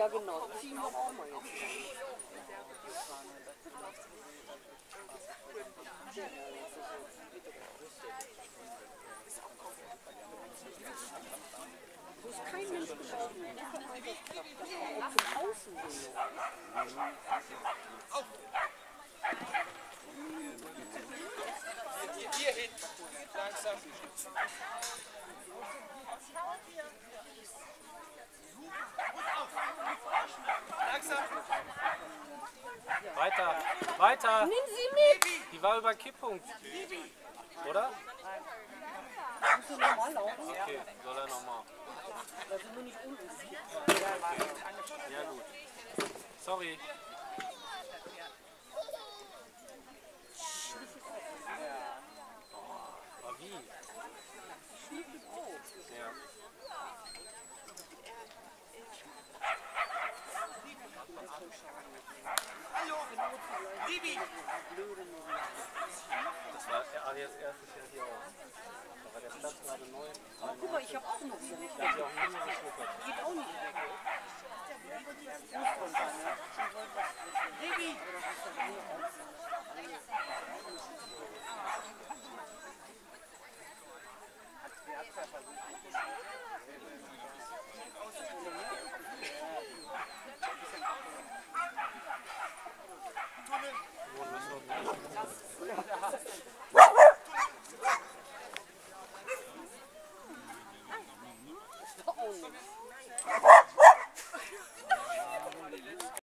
Ja, genau. Ziehen wir auch mal jetzt. Wo ist kein Mensch gestorben. Zum Außensehen. Hier hin. Langsam. Langsam. Weiter, weiter. Nimm sie mit! Die war über Kipppunkt. Oder? Musst du normal laufen? Okay, soll er nochmal. Da sind wir nicht unten. Ja gut. Sorry. Oh, aber wie? Ja. Bibi. Das war Arias erstes Jahr hier auch. Da war der Platz gerade neu. Oh, guck mal, ich habe auch noch so. Da hat sie auch nie mehr geschnuppert.